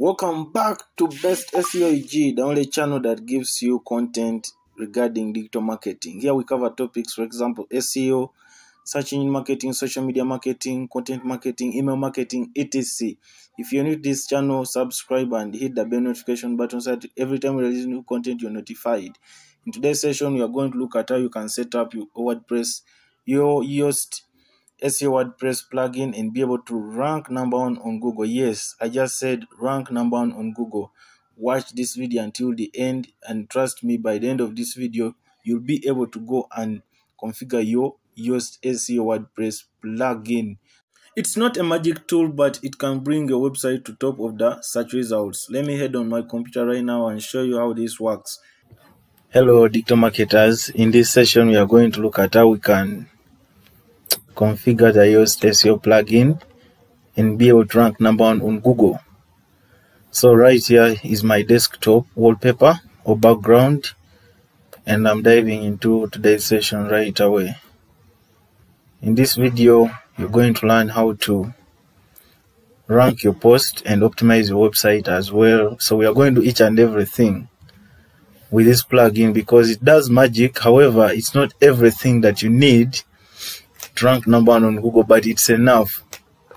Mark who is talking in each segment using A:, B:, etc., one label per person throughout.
A: Welcome back to Best SEO the only channel that gives you content regarding digital marketing. Here we cover topics, for example, SEO, search engine marketing, social media marketing, content marketing, email marketing, etc. If you're new to this channel, subscribe and hit the bell notification button so that every time we release new content, you're notified. In today's session, we are going to look at how you can set up your WordPress, your Yoast SEO WordPress plugin and be able to rank number one on Google. Yes, I just said rank number one on Google. Watch this video until the end and trust me, by the end of this video, you'll be able to go and configure your Yoast SEO WordPress plugin. It's not a magic tool, but it can bring your website to top of the search results. Let me head on my computer right now and show you how this works. Hello, digital marketers. In this session, we are going to look at how we can configure the SEO plugin and be able to rank number one on Google. So right here is my desktop wallpaper or background and I'm diving into today's session right away. In this video, you're going to learn how to rank your post and optimize your website as well. So we are going to each and everything with this plugin because it does magic. However, it's not everything that you need rank number one on Google, but it's enough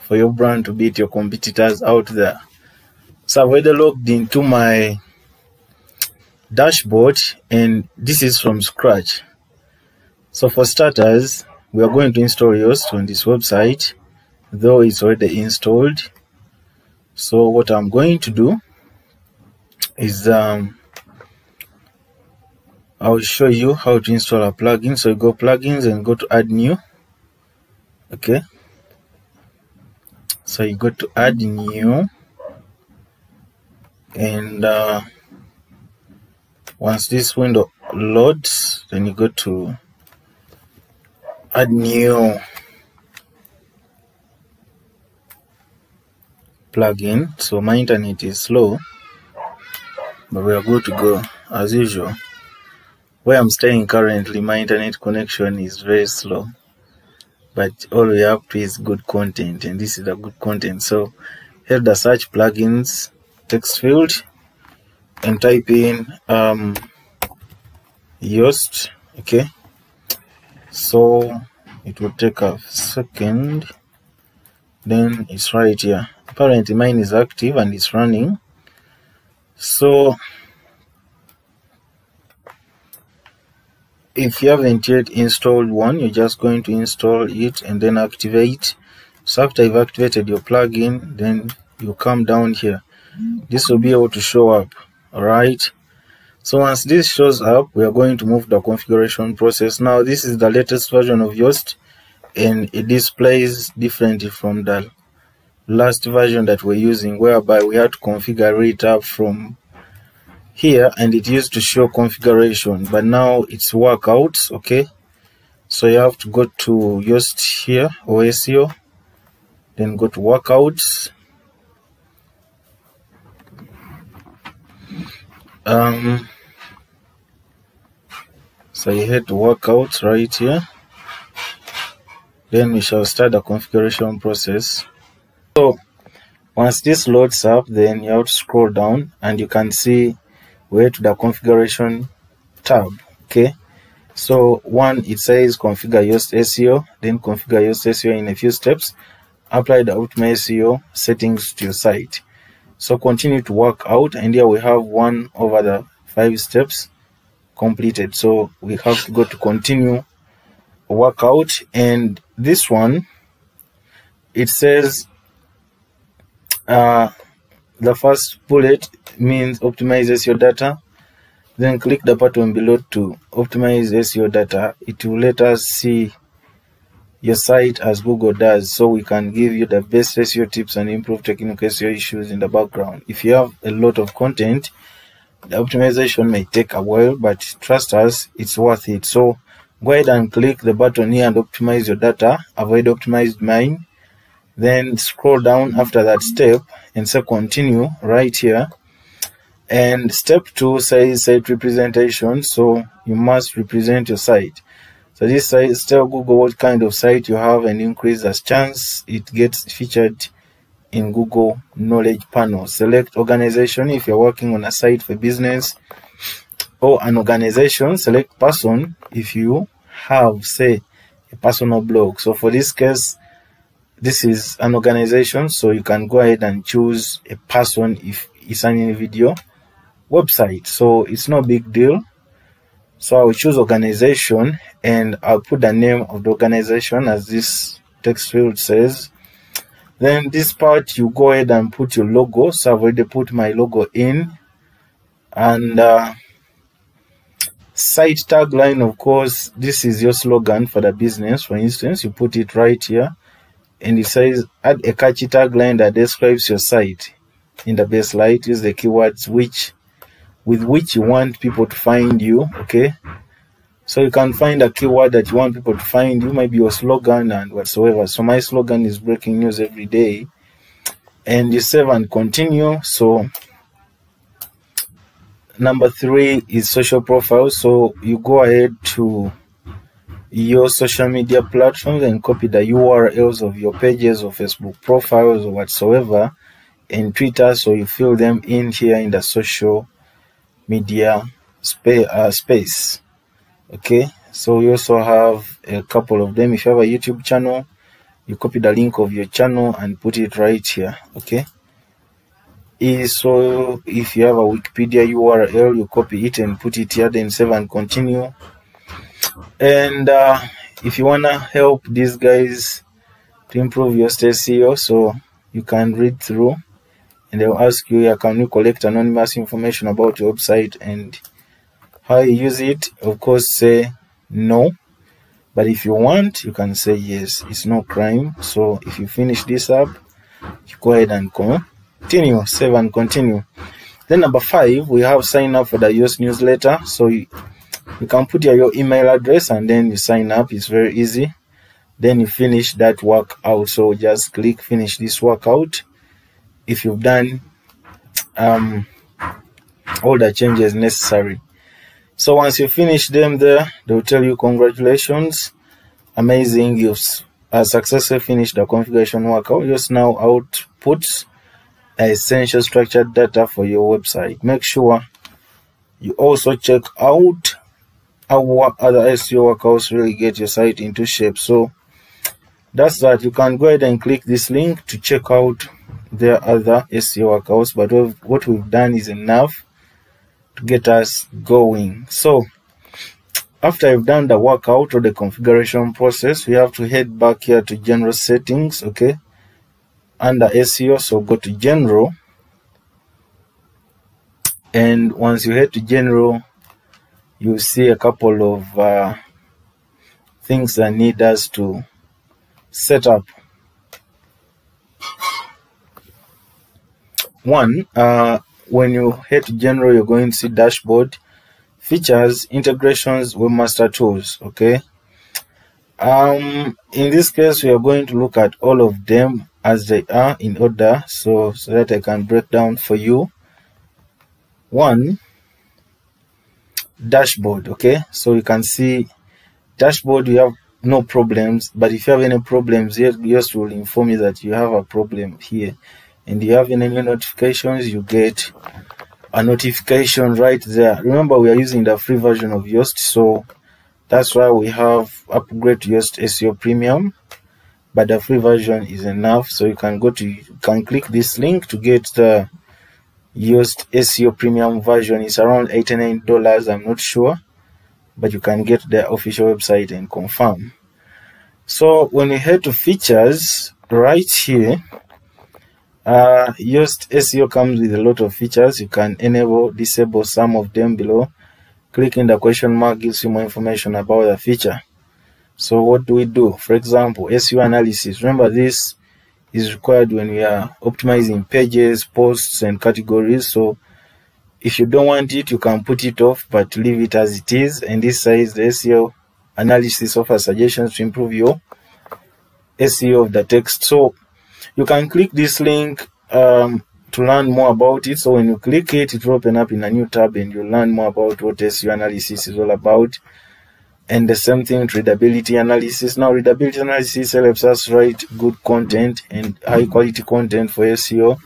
A: for your brand to beat your competitors out there. So I've already logged into my dashboard and this is from scratch. So for starters, we are going to install Yoast on this website, though it's already installed. So what I'm going to do is um, I'll show you how to install a plugin. So go plugins and go to add new. Okay. So you go to add new and uh, once this window loads, then you go to add new plugin. So my internet is slow, but we are good to go as usual. Where I'm staying currently, my internet connection is very slow, but all we have to is good content, and this is the good content. So here the search plugins text field and type in um, Yoast. Okay, so it will take a second. Then it's right here. Apparently mine is active and it's running. So if you haven't yet installed one, you're just going to install it and then activate. So after you've activated your plugin, then you come down here. This will be able to show up. Alright. So once this shows up, we are going to move the configuration process. Now this is the latest version of Yoast and it displays differently from the last version that we're using whereby we had to configure it up from here and it used to show configuration but now it's workouts okay? So you have to go to just here or SEO then go to workouts. Um so you hit workouts right here. Then we shall start the configuration process. So once this loads up then you have to scroll down and you can see where to the configuration tab okay? So one it says configure Yoast SEO then configure Yoast SEO in a few steps apply the optimal SEO settings to your site. So continue to work out and here we have one over the five steps completed. So we have to go to continue workout and this one it says uh, the first bullet means optimizes your data then click the button below to optimize SEO data it will let us see your site as Google does so we can give you the best SEO tips and improve technical SEO issues in the background. If you have a lot of content, the optimization may take a while, but trust us, it's worth it. So go ahead and click the button here and optimize your data. Avoid optimized mine. Then scroll down after that step and say continue right here. And step two says site representation. So you must represent your site. So this says tell Google what kind of site you have and increase the chance it gets featured in Google Knowledge Panel. Select organization if you're working on a site for business or an organization. Select person if you have, say, a personal blog. So for this case, this is an organization, so you can go ahead and choose a person if it's an individual website. So it's no big deal. So I will choose organization and I'll put the name of the organization as this text field says. Then this part you go ahead and put your logo. So I've already put my logo in. And uh, site tagline, of course, this is your slogan for the business. For instance, you put it right here. And it says add a catchy tagline that describes your site. In the base light, use the keywords which with which you want people to find you. Okay. So you can find a keyword that you want people to find you, maybe your slogan and whatsoever. So my slogan is breaking news every day. And you save and continue. So number three is social profile. So you go ahead to your social media platforms and copy the URLs of your pages or Facebook profiles or whatsoever and Twitter. So you fill them in here in the social media spa- uh, space. Okay? So we also have a couple of them. If you have a youtube channel you copy the link of your channel and put it right here. Okay? So if you have a wikipedia url you copy it and put it here then save and continue and uh, if you wanna help these guys to improve your SEO so you can read through and they'll ask you yeah, can you collect anonymous information about your website and how you use it? Of course say no. But if you want you can say yes. It's no crime. So if you finish this up you go ahead and continue. Save and continue. Then number five we have sign up for the US newsletter. So you, you can put your, your email address and then you sign up it's very easy then you finish that workout so just click finish this workout if you've done um, all the changes necessary. So once you finish them there, they'll tell you congratulations, amazing, you've uh, successfully finished the configuration workout. Yoast now outputs essential structured data for your website. Make sure you also check out how other SEO workouts really get your site into shape. So that's that. You can go ahead and click this link to check out there are other SEO workouts, but what we've done is enough to get us going. So after I've done the workout or the configuration process, we have to head back here to general settings, okay? Under SEO, so go to general. And once you head to general, you see a couple of uh, things that need us to set up. One uh, when you to general you're going to see dashboard features integrations webmaster tools okay? Um in this case we are going to look at all of them as they are in order so so that i can break down for you. One dashboard okay? So you can see dashboard you have no problems but if you have any problems Yoast will inform you that you have a problem here. And you have any notifications you get a notification right there. Remember we are using the free version of Yoast so that's why we have upgrade Yoast SEO premium. But the free version is enough so you can go to you can click this link to get the Yoast SEO premium version it's around $89 I'm not sure but you can get the official website and confirm so when you head to features right here uh, Yoast SEO comes with a lot of features. You can enable, disable some of them below. Clicking the question mark gives you more information about the feature. So what do we do? For example, SEO analysis. Remember this is required when we are optimizing pages, posts, and categories. So if you don't want it, you can put it off, but leave it as it is. And this says the SEO analysis offers suggestions to improve your SEO of the text. So you can click this link um, to learn more about it. So when you click it, it will open up in a new tab and you'll learn more about what SEO analysis is all about. And the same thing with readability analysis. Now, readability analysis helps us write good content and high quality content for SEO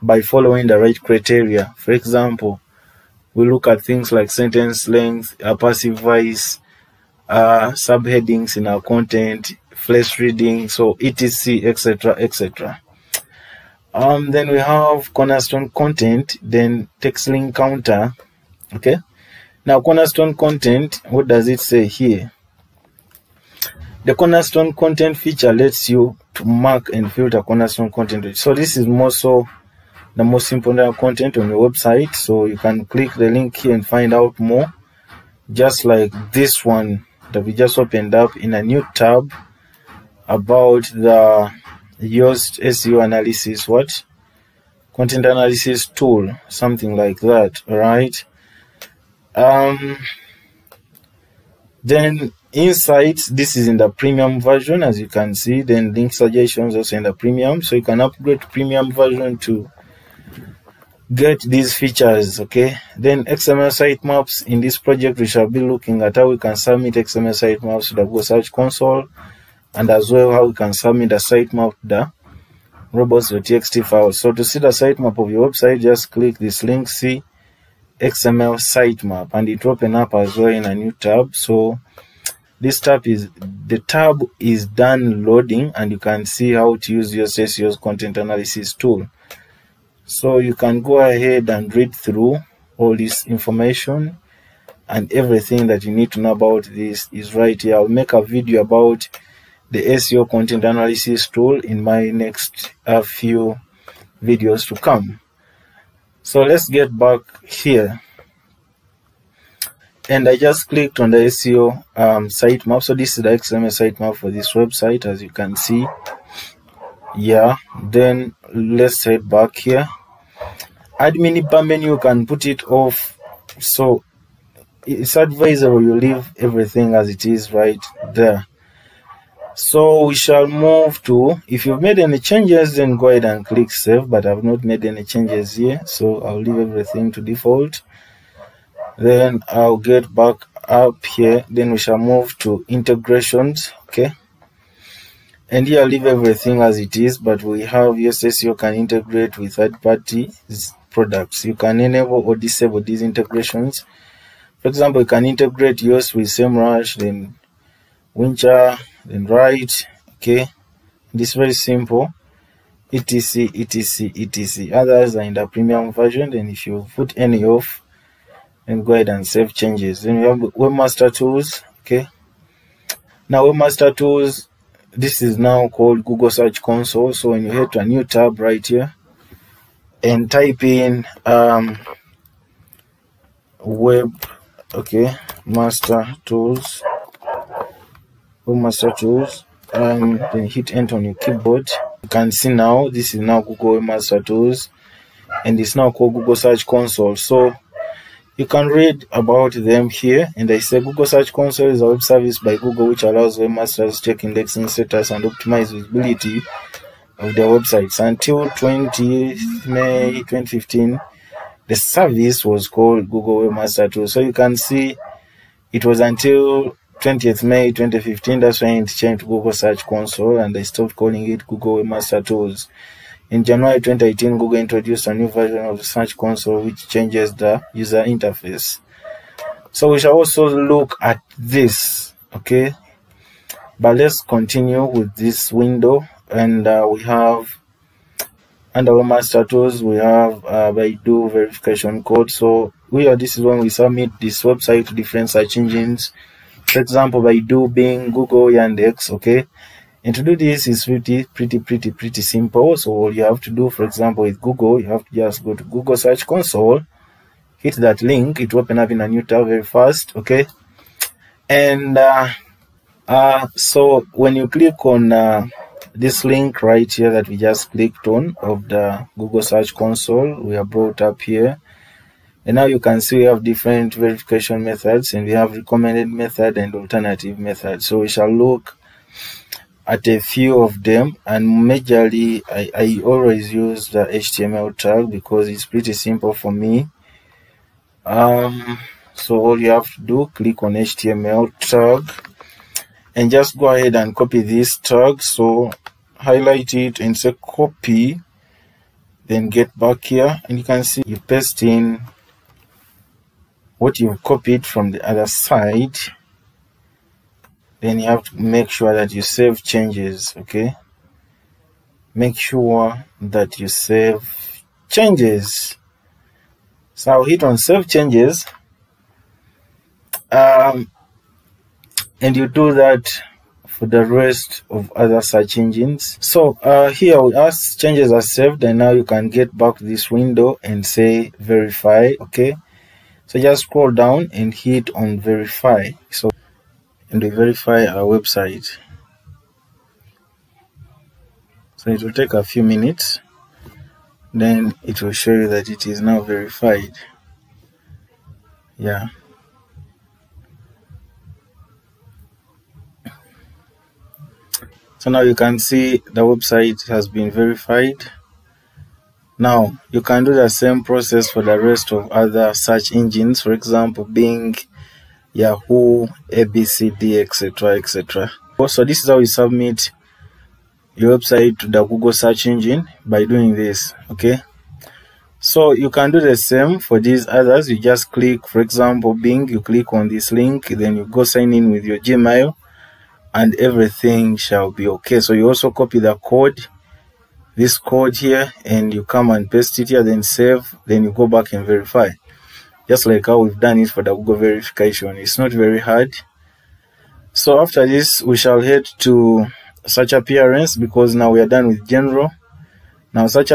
A: by following the right criteria. For example, we look at things like sentence length, uh, passive voice, uh, subheadings in our content, Flesch reading, so etc, etc, etc. Um, then we have cornerstone content, then text link counter. Okay. Now, cornerstone content, what does it say here? The cornerstone content feature lets you to mark and filter cornerstone content. So this is more so the most important content on your website. So you can click the link here and find out more. Just like this one that we just opened up in a new tab about the Yoast SEO analysis, what? Content analysis tool, something like that, right? Um, then insights, this is in the premium version, as you can see. Then link suggestions also in the premium, so you can upgrade to premium version to get these features. Okay. Then XML sitemaps in this project, we shall be looking at how we can submit XML sitemaps to the Google Search Console, and as well how we can submit the sitemap to the robots.txt file. So to see the sitemap of your website, just click this link, see XML sitemap and it open up as well in a new tab. So this tab is the tab is done loading and you can see how to use Yoast SEO's content analysis tool. So you can go ahead and read through all this information and everything that you need to know about this is right here. I'll make a video about the SEO content analysis tool in my next uh, few videos to come. So let's get back here. And I just clicked on the SEO um, sitemap. So this is the XML sitemap for this website, as you can see. Yeah, then let's head back here. Admin menu, you can put it off. So it's advisable you leave everything as it is right there. So we shall move to, if you've made any changes, then go ahead and click save, but I've not made any changes here. So I'll leave everything to default. Then I'll get back up here. Then we shall move to integrations. Okay. And here I'll leave everything as it is, but we have yes, you can integrate with third party products. You can enable or disable these integrations. For example, you can integrate yours with SEMrush, then Wincher, then Ryte okay? This is very simple. Etc etc etc. Others are in the premium version then if you put any off then go ahead and save changes. Then we have webmaster tools okay? Now webmaster tools this is now called google search console. So when you head to a new tab right here and type in um web okay? Master tools Webmaster Tools and then hit enter on your keyboard. You can see now this is now Google Webmaster Tools and it's now called Google Search Console. So you can read about them here and I say Google Search Console is a web service by Google which allows webmasters to check indexing status and optimize visibility of their websites. Until 20 May 2015, the service was called Google Webmaster Tools. So you can see it was until 20th May 2015, that's when it changed Google Search Console and they stopped calling it Google Webmaster Tools. In January 2018, Google introduced a new version of the Search Console which changes the user interface. So we shall also look at this, okay? But let's continue with this window and uh, we have under Webmaster Tools, we have uh, Baidu verification code. So we are, this is when we submit this website to different search engines for example Baidu Bing Google Yandex okay? And to do this is pretty pretty pretty pretty simple. So all you have to do for example with Google you have to just go to Google Search Console hit that link it will open up in a new tab very fast okay? And uh, uh, so when you click on uh, this link right here that we just clicked on of the Google Search Console we are brought up here and now you can see we have different verification methods and we have recommended method and alternative method. So we shall look at a few of them and majorly I, I always use the HTML tag because it's pretty simple for me. Um, so all you have to do click on html tag and just go ahead and copy this tag so highlight it and say copy then get back here and you can see you paste in what you've copied from the other side then you have to make sure that you save changes okay? Make sure that you save changes. So I'll hit on save changes. Um, and you do that for the rest of other search engines. So uh, here we ask changes are saved and now you can get back this window and say verify okay so just scroll down and hit on verify. So and we verify our website. So it will take a few minutes. Then it will show you that it is now verified. Yeah. So now you can see the website has been verified now you can do the same process for the rest of other search engines for example bing yahoo abcd etc etc so this is how you submit your website to the google search engine by doing this okay? So you can do the same for these others. You just click for example bing you click on this link then you go sign in with your gmail and everything shall be okay. So you also copy the code this code here and you come and paste it here then save then you go back and verify. Just like how we've done it for the google verification. It's not very hard. So after this we shall head to search appearance because now we are done with general. Now search